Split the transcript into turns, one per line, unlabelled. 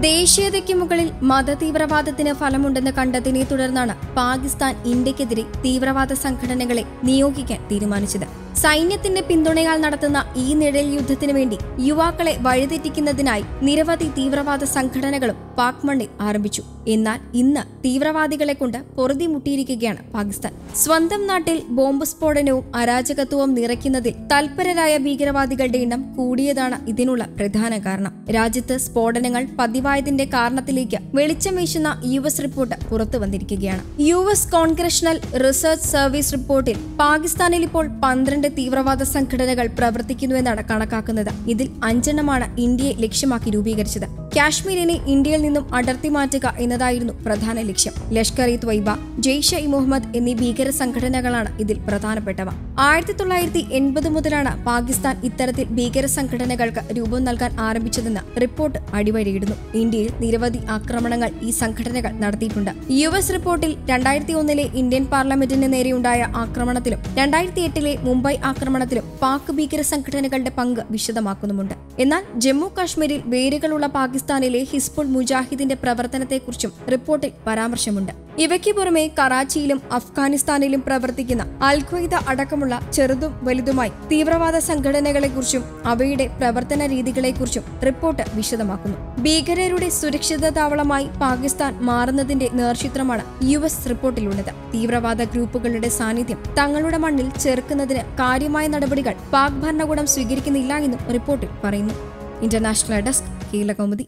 ദേശീയതയ്ക്ക് മുകളിൽ മതതീവ്രവാദത്തിന് ഫലമുണ്ടെന്ന് കണ്ടതിനെ തുടർന്നാണ് പാകിസ്ഥാൻ ഇന്ത്യക്കെതിരെ തീവ്രവാദ സംഘടനകളെ നിയോഗിക്കാൻ തീരുമാനിച്ചത്. സൈന്യത്തിന്റെ പിന്തുണയാൽ നടത്തുന്ന ഈ നിഴൽ യുദ്ധത്തിനു വേണ്ടി യുവാക്കളെ വഴിതെറ്റിക്കുന്നതിനായി നിരവധി തീവ്രവാദ സംഘടനകളും പാക് മണ്ണിൽ ആരംഭിച്ചു. എന്നാൽ ഇന്ന് തീവ്രവാദികളെ കൊണ്ട് പൊറുതി മുട്ടിയിരിക്കുകയാണ് പാകിസ്ഥാൻ. സ്വന്തം നാട്ടിൽ ബോംബ് സ്ഫോടനവും അരാജകത്വവും നിറയ്ക്കുന്നതിൽ തൽപരരായ ഭീകരവാദികളുടെ എണ്ണം കൂടിയതാണ് ഇതിനുള്ള പ്രധാന കാരണം. രാജ്യത്ത് സ്ഫോടനങ്ങൾ പതിവായതിന്റെ കാരണത്തിലേക്ക് വെളിച്ചം വീശുന്ന യു എസ് റിപ്പോർട്ട് പുറത്തു വന്നിരിക്കുകയാണ്. U S congressional research service റിപ്പോർട്ടിൽ പാകിസ്ഥാനിൽ ഇപ്പോൾ പന്ത്രണ്ട് തീവ്രവാദ സംഘടനകൾ പ്രവർത്തിക്കുന്നുവെന്നാണ് കണക്കാക്കുന്നത്. ഇതിൽ അഞ്ചെണ്ണമാണ് ഇന്ത്യയെ ലക്ഷ്യമാക്കി രൂപീകരിച്ചത്. കാശ്മീരിനെ ഇന്ത്യയിൽ നിന്നും അടർത്തി മാറ്റുക എന്നതായിരുന്നു പ്രധാന ലക്ഷ്യം. ലഷ്കർ ഇ ത്വയ്ബ ജെയ്ഷെ ഇ മുഹമ്മദ് എന്നീ ഭീകര സംഘടനകളാണ് ഇതിൽ പ്രധാനപ്പെട്ടവ. ആയിരത്തി തൊള്ളായിരത്തി എൺപത് മുതലാണ് പാകിസ്ഥാൻ ഇത്തരത്തിൽ ഭീകര സംഘടനകൾക്ക് രൂപം നൽകാൻ ആരംഭിച്ചതെന്ന് റിപ്പോർട്ട് അടിവരയിടുന്നു. ഇന്ത്യയിൽ നിരവധി ആക്രമണങ്ങൾ ഈ സംഘടനകൾ നടത്തിയിട്ടുണ്ട്. യു എസ് റിപ്പോർട്ടിൽ രണ്ടായിരത്തി ഒന്നിലെ ഇന്ത്യൻ പാർലമെന്റിന് നേരെയുണ്ടായ ആക്രമണത്തിലും രണ്ടായിരത്തി എട്ടിലെ മുംബൈ ആക്രമണത്തിലും പാക് ഭീകര സംഘടനകളുടെ പങ്ക് വിശദമാക്കുന്നുമുണ്ട്. എന്നാൽ ജമ്മു കാശ്മീരിൽ വേരുകളുള്ള പാകിസ്ഥാനിലെ ഹിസ്ബുൾ മുജാഹിദിന്റെ പ്രവർത്തനത്തെക്കുറിച്ചും റിപ്പോർട്ടിൽ പരാമർശമുണ്ട്. ഇവയ്ക്ക് പുറമെ കറാച്ചിയിലും അഫ്ഗാനിസ്ഥാനിലും പ്രവർത്തിക്കുന്ന അൽഖ്വയ്ദ അടക്കമുള്ള ചെറുതും വലുതുമായി തീവ്രവാദ സംഘടനകളെക്കുറിച്ചും അവയുടെ പ്രവർത്തന രീതികളെക്കുറിച്ചും റിപ്പോർട്ട് വിശദമാക്കുന്നു. ഭീകരരുടെ സുരക്ഷിത താവളമായി പാകിസ്ഥാൻ മാറുന്നതിന്റെ നേർചിത്രമാണ് യു എസ് റിപ്പോർട്ടിലുള്ളത്. തീവ്രവാദ ഗ്രൂപ്പുകളുടെ സാന്നിധ്യം തങ്ങളുടെ മണ്ണിൽ ചെറുക്കുന്നതിന് കാര്യമായ നടപടികൾ പാക് ഭരണകൂടം സ്വീകരിക്കുന്നില്ല എന്നും റിപ്പോർട്ടിൽ പറയുന്നു. International desk കീലകൗമുദി